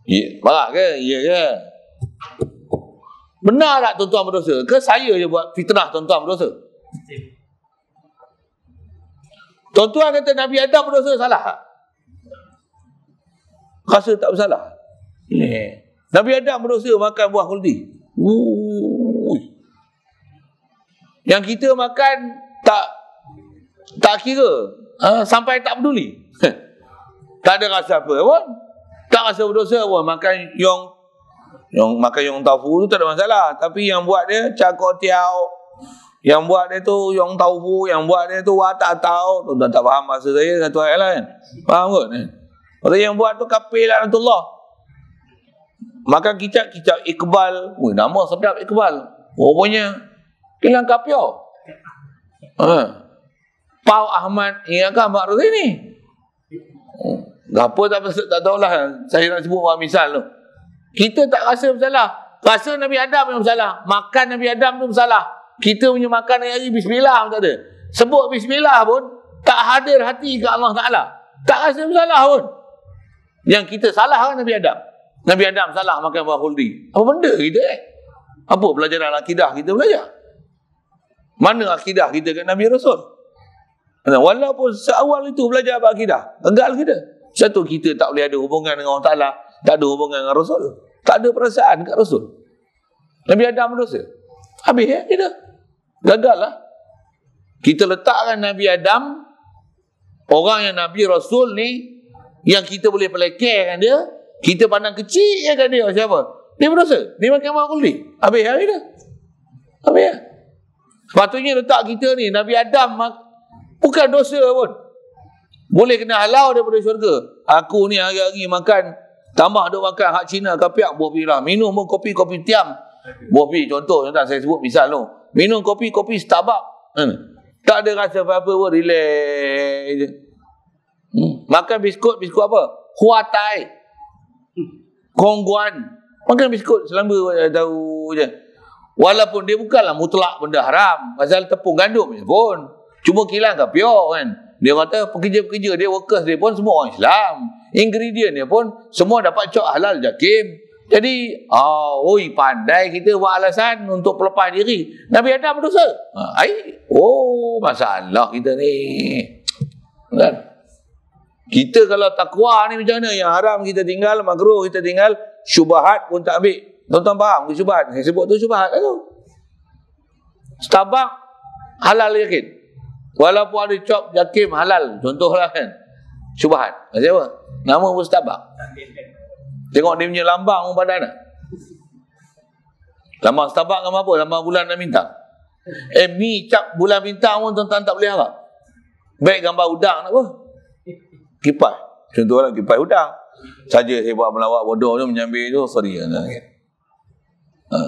Ya, marah ke? Ya ke? Benar tak tuan-tuan berdosa? Ke saya je buat fitnah tuan-tuan berdosa? Tuan-tuan kata Nabi Adam berdosa salah. Rasa tak bersalah. Ni. Nabi Adam berdosa makan buah kulti. Yang kita makan tak tak kira. Ha, sampai tak peduli. tak ada rasa apa pun. Tak rasa berdosa pun. Makan yang yang makan yang tofu tu tak ada masalah. Tapi yang buat dia cakok tiaw, yang buat dia tu yang taufu, yang buat dia tu watak tahu. Tuan tak faham bahasa saya satu ayat lah kan. Faham kot kan? Kata yang buat tu kapil laknatullah. Makan kicap-kicap Iqbal. Wih, nama sedap Iqbal. Rupanya hilang kapio. Ha. Pau Ahmad ingatkah Mak Rudi ni? Apa tak, tak tahulah. Saya nak sebut buat misal tu. Kita tak rasa bersalah. Rasa Nabi Adam yang bersalah. Makan Nabi Adam tu bersalah. Kita punya makan hari bismillah pun tak ada. Sebut bismillah pun tak hadir hati ke Allah Taala. Tak rasa bersalah pun. Yang kita salah kan Nabi Adam. Nabi Adam salah makan buah khuldi. Apa benda kita eh? Apa pelajaran akidah kita belajar? Mana akidah kita kat Nabi Rasul? Walaupun seawal itu belajar apa akidah, gagal kita. Satu kita tak boleh ada hubungan dengan Allah Taala, tak ada hubungan dengan Rasul. Tak ada perasaan kat Rasul. Nabi Adam berdosa. Habis ya kita. Gagal lah. Kita letakkan Nabi Adam, orang yang Nabi Rasul ni, yang kita boleh pelekehkan dia, kita pandang kecil ya kan dia, siapa? Dia berdosa. Dia makan makan kulit. Habis hari dah. Habis ya. Sepatutnya letak kita ni, Nabi Adam bukan dosa pun. Boleh kena halau daripada syurga. Aku ni hari-hari makan, tambah duk makan hak Cina, kapiak, buah lah. Minum pun kopi-kopi tiam. Buah contoh, contoh saya sebut misal tu. Minum kopi, kopi Starbucks. Hmm. Tak ada rasa apa-apa pun, relax je. Hmm. Makan biskut, biskut apa? Huatai. Kongguan. Makan biskut selamba tahu je. Walaupun dia bukanlah mutlak benda haram. Pasal tepung gandum je pun. Cuma kilang ke pure kan. Dia kata pekerja-pekerja dia, workers dia pun semua orang Islam. Ingredient dia pun semua dapat cok halal jakim. Jadi, oh, oi, pandai kita buat alasan untuk pelepas diri. Nabi Adam berdosa. Ha, oh, masalah kita ni. Kan? Kita kalau takwa ni macam mana? Yang haram kita tinggal, makruh kita tinggal, syubahat pun tak ambil. Tuan-tuan faham ke syubahat? Saya sebut tu syubahat kan tu. Starbucks, halal yakin. Walaupun ada cop jakim halal. Contohlah kan. Syubahat. Macam apa? Nama pun Starbucks. Tengok dia punya lambang pun padan tak? Lambang Starbucks nama apa? Lambang bulan dan bintang. Eh, mi cap bulan bintang pun tuan-tuan tak boleh harap. Baik gambar udang nak apa? Kipas. Contoh lah kipas udang. Saja saya buat melawak bodoh tu menyambil tu, sorry. Ha.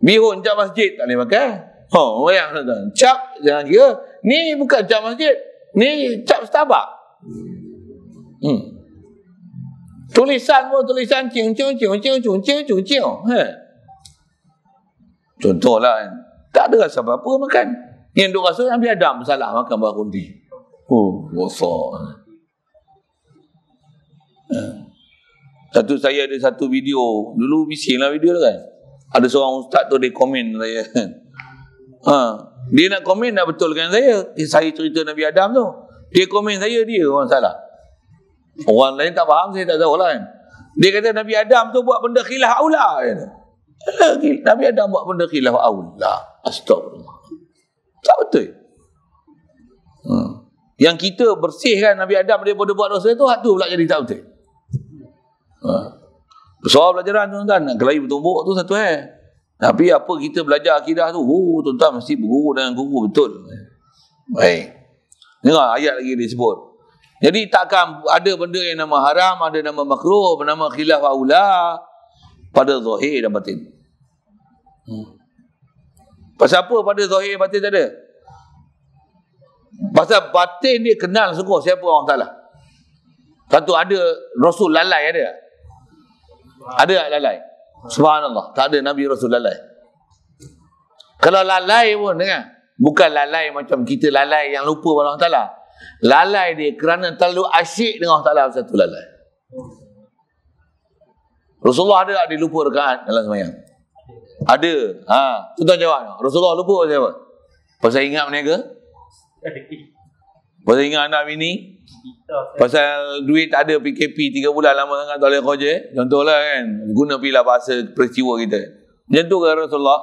Bihun cap masjid tak boleh makan. Oh, bayang tuan Cap jangan kira. Ni bukan cap masjid. Ni cap Starbucks. Hmm. Tulisan pun tulisan cing cing cing cing cing cing cing cing. Ha. Contohlah. Tak ada rasa apa-apa makan. Yang duk rasa Nabi Adam salah makan buah kundi. Oh, besar. Ha. Satu saya ada satu video. Dulu bising lah video tu kan. Ada seorang ustaz tu dia komen saya. *laughs* Ha. Dia nak komen nak betulkan saya. Saya cerita Nabi Adam tu. Dia komen saya dia orang salah. Orang lain tak faham, saya tak tahu lah kan. Dia kata Nabi Adam tu buat benda khilaf aula. Nabi Adam buat benda khilaf aula. Astagfirullah. Tak betul. Hmm. Yang kita bersihkan Nabi Adam daripada buat dosa tu, tu pula jadi tak betul. Hmm. Soal pelajaran tuan-tuan, kelahi bertumbuk tu satu eh. Tapi apa kita belajar akidah tu, oh, tuan-tuan mesti berguru dengan guru betul. Baik. Dengar ayat lagi disebut. Jadi takkan ada benda yang nama haram, ada nama makruh, nama khilaf aula pada zahir dan batin. Hmm. Pasal apa pada zahir batin tak ada? Pasal batin dia kenal sungguh siapa Allah Ta'ala. Satu ada Rasul lalai ada. Ada tak lalai? Subhanallah. Tak ada Nabi Rasul lalai. Kalau lalai pun dengar. Bukan lalai macam kita lalai yang lupa Allah Ta'ala. Lalai dia kerana terlalu asyik dengan Allah Ta'ala satu lalai. Rasulullah ada tak dia lupa rekaat dalam semayang? Ada. Ha, tu tuan jawab. Rasulullah lupa siapa? Pasal ingat berniaga? Pasal ingat anak bini? Pasal duit tak ada PKP 3 bulan lama sangat tak boleh kerja. Contohlah kan. Guna pila bahasa peristiwa kita. Macam tu kan Rasulullah?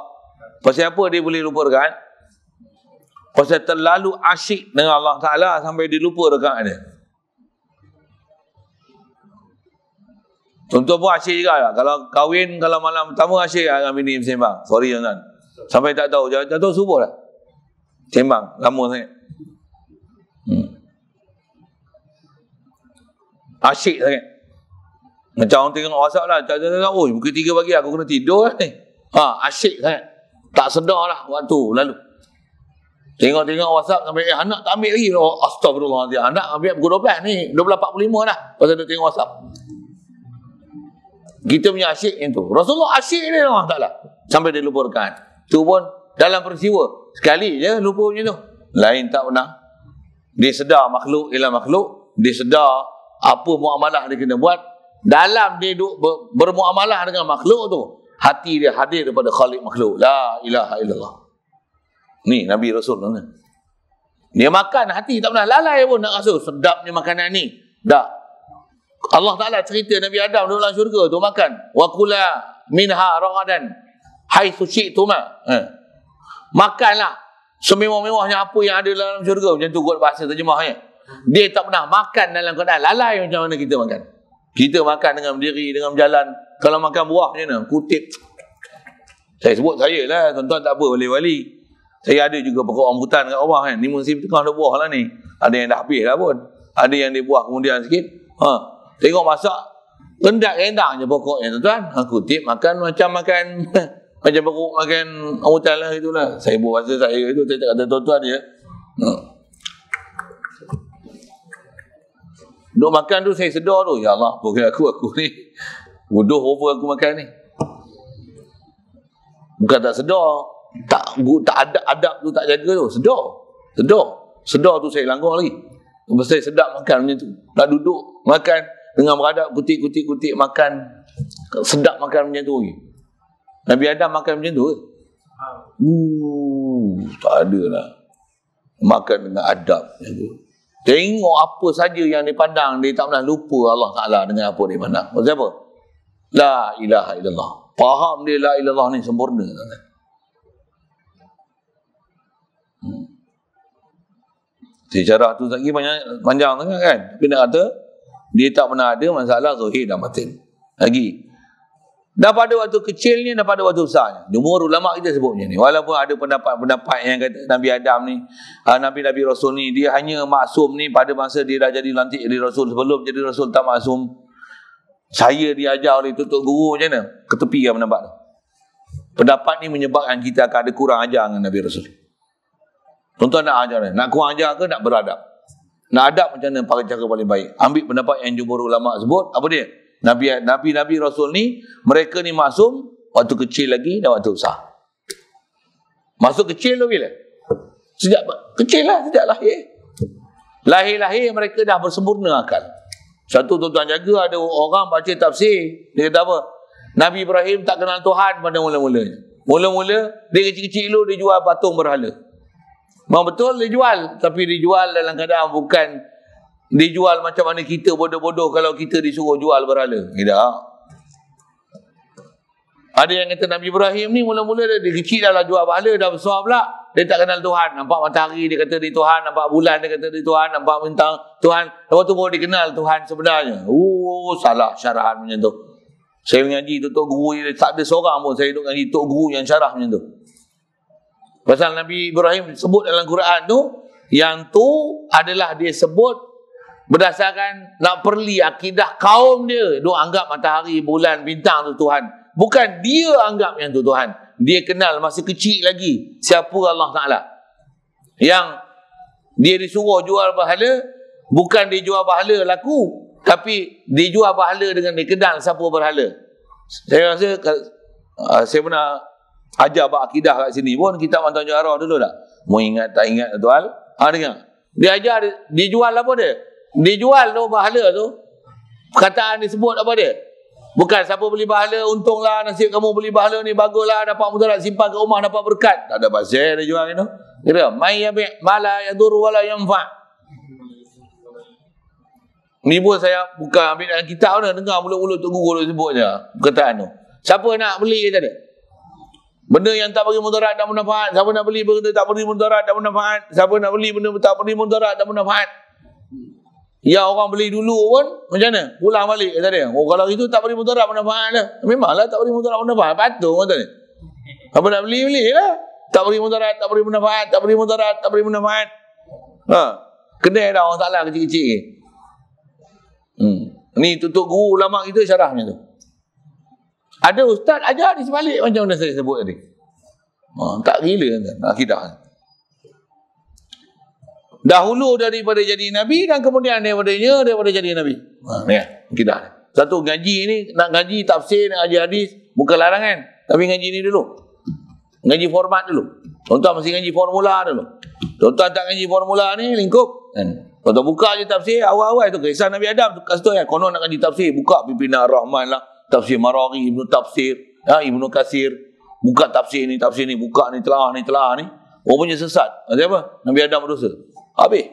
Pasal apa dia boleh lupa rekaan? Pasal terlalu asyik dengan Allah Ta'ala sampai dia lupa rekaan dia. Contoh pun asyik juga lah. Kalau kahwin, kalau malam pertama asyik lah dengan bini sembang. Sorry tuan. Sampai tak tahu. Tak tahu subuh lah. Sembang. Lama sangat. Hmm. Asyik sangat. Macam orang tengok WhatsApp lah. Tak tahu. Oh, pukul tiga pagi aku kena tidur lah ni. Ha, asyik sangat. Tak sedar lah waktu lalu. Tengok-tengok WhatsApp sampai eh, anak tak ambil lagi. Oh, astagfirullah. Anak ambil pukul 12 ni. 12.45 dah. Pasal dia tengok WhatsApp. Kita punya asyik yang tu. Rasulullah asyik dia Allah Ta'ala. Sampai dia lupakan. Tu pun dalam peristiwa. Sekali je lupa macam tu. Lain tak pernah. Dia sedar makhluk ialah makhluk. Dia sedar apa muamalah dia kena buat. Dalam dia duk ber, bermuamalah dengan makhluk tu. Hati dia hadir daripada khalik makhluk. La ilaha illallah. Ni Nabi Rasul. Kan? Dia makan hati tak pernah lalai pun nak rasa sedapnya makanan ni. Dah Allah Ta'ala cerita Nabi Adam dalam syurga tu makan. Wa kula minha ragadan haitsu syi'tuma. Eh. Makanlah semewah-mewahnya apa yang ada dalam syurga. Macam tu kot bahasa terjemahnya. Dia tak pernah makan dalam keadaan lalai macam mana kita makan. Kita makan dengan berdiri, dengan berjalan. Kalau makan buah macam mana? Kutip. Saya sebut saya lah. Tuan-tuan tak apa, wali-wali. Saya ada juga pokok rambutan kat rumah kan. Ni musim tengah ada buah lah ni. Ada yang dah habis lah pun. Ada yang dia buah kemudian sikit. Ha. Tengok masak rendah-rendah je pokoknya tuan-tuan. Ha, kutip makan macam makan *laughs* macam beruk makan hutan lah itulah. Saya buat bahasa saya itu saya tak kata tuan-tuan je. Ha. Duk makan tu saya sedar tu. Ya Allah, bukan aku aku ni. Bodoh apa aku makan ni. Bukan tak sedar. Tak tak ada adab tu tak jaga tu. Sedar. Sedar. Sedar tu saya langgar lagi. Saya sedap makan macam tu. Nak duduk makan dengan beradab kutik-kutik-kutik makan sedap makan macam tu lagi. Nabi Adam makan macam tu ke? Uh, tak ada lah. Makan dengan adab macam tu. Tengok apa saja yang dipandang, dia tak pernah lupa Allah Ta'ala dengan apa dia pandang. Maksud apa? La ilaha illallah. Faham dia la ilallah ni sempurna. Hmm. Sejarah tu lagi banyak panjang sangat kan. Tapi nak kata dia tak pernah ada masalah zahir dan batin. Lagi. Dah pada waktu kecilnya, dah pada waktu besarnya. Jumhur ulama kita sebut macam ni. Walaupun ada pendapat-pendapat yang kata Nabi Adam ni, ah, Nabi-Nabi Rasul ni, dia hanya maksum ni pada masa dia dah jadi lantik jadi Rasul. Sebelum jadi Rasul tak maksum. Saya diajar oleh tutup guru macam mana? Ketepikan pendapat tu. Pendapat ni menyebabkan kita akan ada kurang ajar dengan Nabi Rasul. Tuan-tuan nak ajar ni. Nak kurang ajar ke nak beradab? Nak adab macam mana pakai cara paling baik? Ambil pendapat yang jumhur ulama sebut, apa dia? Nabi Nabi Nabi Rasul ni mereka ni maksum waktu kecil lagi dan waktu besar. Masuk kecil tu bila? Sejak kecil lah, sejak lahir. Lahir-lahir mereka dah bersempurna akal. Satu tuan-tuan jaga ada orang baca tafsir. Dia kata apa? Nabi Ibrahim tak kenal Tuhan pada mula-mulanya. Mula-mula dia kecil-kecil dulu dia jual patung berhala. Memang betul dia jual. Tapi dia jual dalam keadaan bukan dia jual macam mana kita bodoh-bodoh kalau kita disuruh jual berhala. Tidak. Ada yang kata Nabi Ibrahim ni mula-mula dia, dia kecil dah lah jual berhala dah besar pula. Dia tak kenal Tuhan. Nampak matahari dia kata dia Tuhan. Nampak bulan dia kata dia Tuhan. Nampak bintang Tuhan. Lepas tu baru dia kenal Tuhan sebenarnya. Oh, salah syarahan macam tu. Saya mengaji tu Tok Guru dia tak ada seorang pun saya duduk ngaji Tok Guru yang syarah macam tu. Pasal Nabi Ibrahim sebut dalam Quran tu, yang tu adalah dia sebut berdasarkan nak perli akidah kaum dia. Dia anggap matahari, bulan, bintang tu Tuhan. Bukan dia anggap yang tu Tuhan. Dia kenal masih kecil lagi siapa Allah Ta'ala. Yang Dia disuruh jual bahala, bukan dia jual bahala laku. Tapi dia jual bahala dengan dia kenal siapa berhala. Saya rasa, uh, saya pernah ajar bab akidah kat sini pun, kita mantan juara dulu tak? Mau ingat tak ingat tuan? Ha, dengar. Dia ajar, dia, jual apa dia? Dia jual tu bahala tu. Perkataan disebut apa dia? Bukan siapa beli bahala untunglah nasib kamu beli bahala ni baguslah dapat mudarat simpan ke rumah dapat berkat. Tak ada pasal dia jual itu. Kira mai yabi mala yadur wala yanfa. Ni pun saya buka ambil dalam kitab ni dengar mulut-mulut tu guru sebutnya perkataan tu. Siapa nak beli kata dia? Benda yang tak bagi mudarat dan manfaat. Siapa nak beli benda tak beri mudarat dan manfaat. Siapa nak beli benda tak beri mudarat dan manfaat. Ya orang beli dulu pun macam mana? Pulang balik kata dia. Oh kalau itu tak beri mudarat manfaat lah. Memanglah tak beri mudarat manfaat. Patut kata dia. Apa nak beli beli lah. Tak beri mudarat, tak beri manfaat, tak beri mudarat, tak beri manfaat. Ha. Kena dah orang taklah kecil-kecil. Hmm. Ni tutup guru ulama kita syarahnya tu. Ada ustaz ajar di sebalik macam mana saya sebut tadi. Ha, tak gila kan akidah. Dahulu daripada jadi Nabi dan kemudian daripadanya daripada jadi Nabi. Ha, ni kan, kita. Satu ngaji ni, nak ngaji tafsir, nak ngaji hadis, bukan larangan. Tapi ngaji ni dulu. Ngaji format dulu. Tuan-tuan mesti ngaji formula dulu. Tuan-tuan tak ngaji formula ni, lingkup. Kan? Tuan-tuan buka je tafsir, awal-awal tu kisah Nabi Adam. Tu ya, konon nak ngaji tafsir. Buka pimpinan Rahman lah. Tafsir Marari, Ibnu Tafsir, ha, Ibnu Kasir. Buka tafsir ni, tafsir ni, buka ni, telah ni, telah ni. Punya sesat. Maksudnya apa? Nabi Adam berdosa. Habis.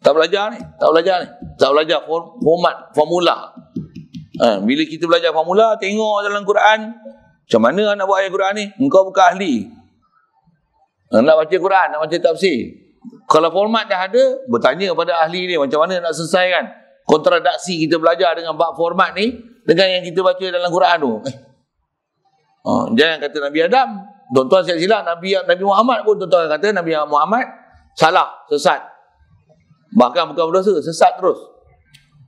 Tak belajar ni. Tak belajar ni. Tak belajar format, formula. Ha, bila kita belajar formula, tengok dalam Quran. Macam mana nak buat ayat Quran ni? Engkau bukan ahli. Ha, nak baca Quran, nak baca tafsir. Kalau format dah ada, bertanya kepada ahli ni. Macam mana nak selesaikan kontradaksi kita belajar dengan bab format ni. Dengan yang kita baca dalam Quran tu. Eh. Ha, jangan kata Nabi Adam. Tuan-tuan silap-silap Nabi, Nabi Muhammad pun tuan-tuan kata Nabi Muhammad salah, sesat. Bahkan bukan berdosa, sesat terus.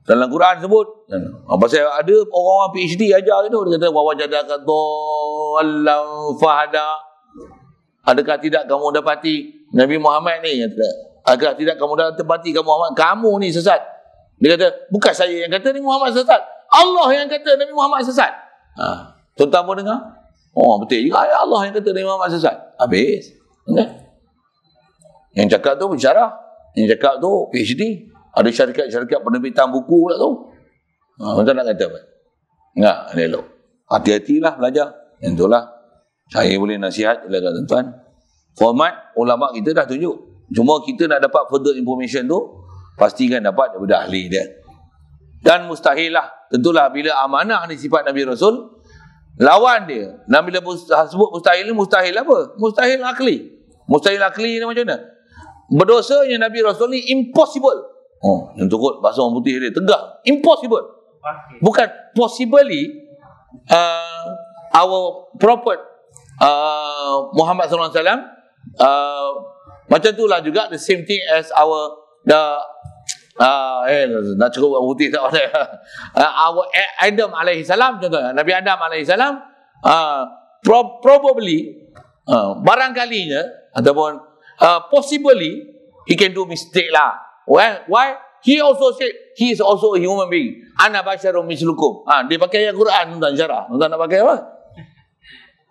Dalam Quran sebut, apa saya ada orang-orang PhD ajar itu, dia kata, wawajadaka dhallan fahada. Adakah tidak kamu dapati Nabi Muhammad ni? Kata, Adakah tidak kamu dapati kamu Muhammad? Kamu ni sesat. Dia kata, bukan saya yang kata Nabi Muhammad sesat. Allah yang kata Nabi Muhammad sesat. Ha. Tuan-tuan pun dengar? Oh, betul juga. Allah yang kata Nabi Muhammad sesat. Habis. Okay. Yang cakap tu pensyarah. Yang cakap tu PhD. Ada syarikat-syarikat penerbitan buku pula tu. Ha, macam nak kata apa? Enggak, elok. Hati-hatilah belajar. Yang itulah. Saya boleh nasihat kepada tuan-tuan. Format ulama kita dah tunjuk. Cuma kita nak dapat further information tu, pastikan dapat daripada ahli dia. Dan mustahil lah. Tentulah bila amanah ni sifat Nabi Rasul, lawan dia. Dan bila sebut mustahil ni, mustahil apa? Mustahil akli. Mustahil akli ni macam mana? berdosanya Nabi Rasul ni impossible. Oh, yang turut bahasa orang putih dia tegak. Impossible. Bukan possibly uh, our prophet uh, Muhammad sallallahu alaihi wasallam uh, macam itulah juga the same thing as our the uh, eh nak cukup orang putih tak ada. *laughs* uh, Adam alaihi salam contohnya Nabi Adam alaihi salam uh, pro- probably uh, barangkalinya ataupun uh, possibly he can do mistake lah. Why? Why? He also said he is also a human being. Ana basyarum mislukum. Ha, dia pakai ayat Quran tuan syarah. Tuan nak pakai apa?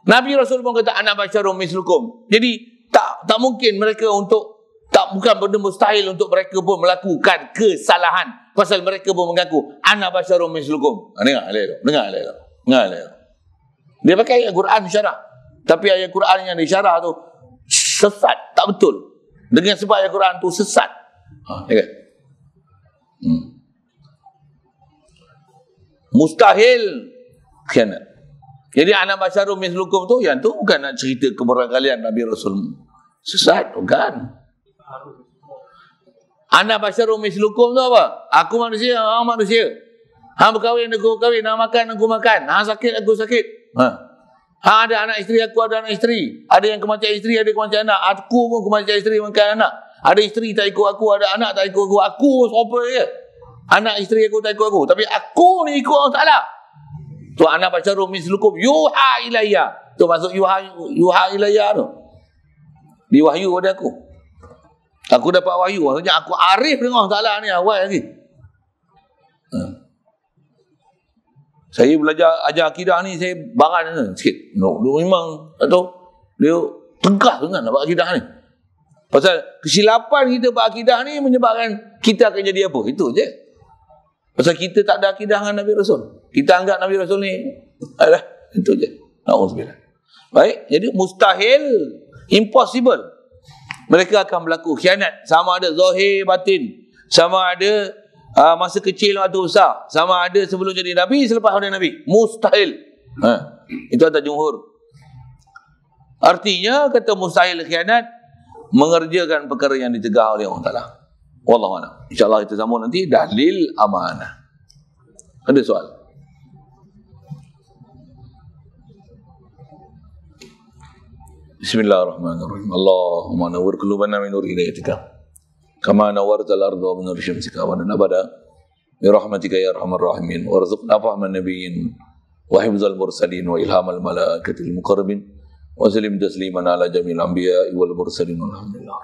Nabi Rasul pun kata ana basyarum mislukum. Jadi tak tak mungkin mereka untuk tak bukan benda mustahil untuk mereka pun melakukan kesalahan pasal mereka pun mengaku ana basyarum mislukum. Ha, dengar elok. Dengar elok. Dengar elok. Dia pakai ayat Quran syarah. Tapi ayat Quran yang disyarah tu sesat tak betul dengan sebab ayat Quran tu sesat ha, ya kan? hmm. mustahil khianat jadi anak basyarum mislukum tu yang tu bukan nak cerita keberangkalian Nabi Rasul sesat bukan anak basyarum mislukum tu apa aku manusia orang manusia hang berkahwin aku berkahwin hang makan aku makan hang sakit aku sakit ha Ha, ada anak isteri, aku ada anak isteri. Ada yang kematian isteri, ada kematian anak. Aku pun kematian isteri, makan anak. Ada isteri tak ikut aku, ada anak tak ikut aku. Aku siapa je. Anak isteri aku tak ikut aku. Tapi aku ni ikut Allah Ta'ala. Tu anak baca rumis lukum. Yuha ilayya. Tu masuk yuha, yuha ilayya tu. Diwahyu pada aku. Aku dapat wahyu. Maksudnya aku arif dengan Allah Ta'ala ni awal lagi. Ha. Saya belajar ajar akidah ni, saya baran sikit. No, memang, tak. Dia tegas dengan nak buat akidah ni. Pasal kesilapan kita buat akidah ni menyebabkan kita akan jadi apa? Itu je. Pasal kita tak ada akidah dengan Nabi Rasul. Kita anggap Nabi Rasul ni, alah, itu je. Baik, jadi mustahil, impossible. Mereka akan berlaku khianat. Sama ada zahir batin. Sama ada uh, masa kecil atau besar. Sama ada sebelum jadi Nabi, selepas jadi Nabi. Mustahil. Ha. Itu atas jumhur. Artinya, kata mustahil khianat, mengerjakan perkara yang ditegah oleh Allah Ta'ala. Wallahu a'lam. Insya-Allah kita sambung nanti dalil amanah. Ada soal? بسم الله الرحمن الرحيم اللهم نور قلوبنا من نور هدايتك كما نورت الأرض ومن شمسك ونن ابدا برحمتك يا ارحم الراحمين وارزقنا فهم النبيين وحفظ المرسلين والهام الملائكه المقربين وسلم تسليما على جميع الانبياء والمرسلين والحمد لله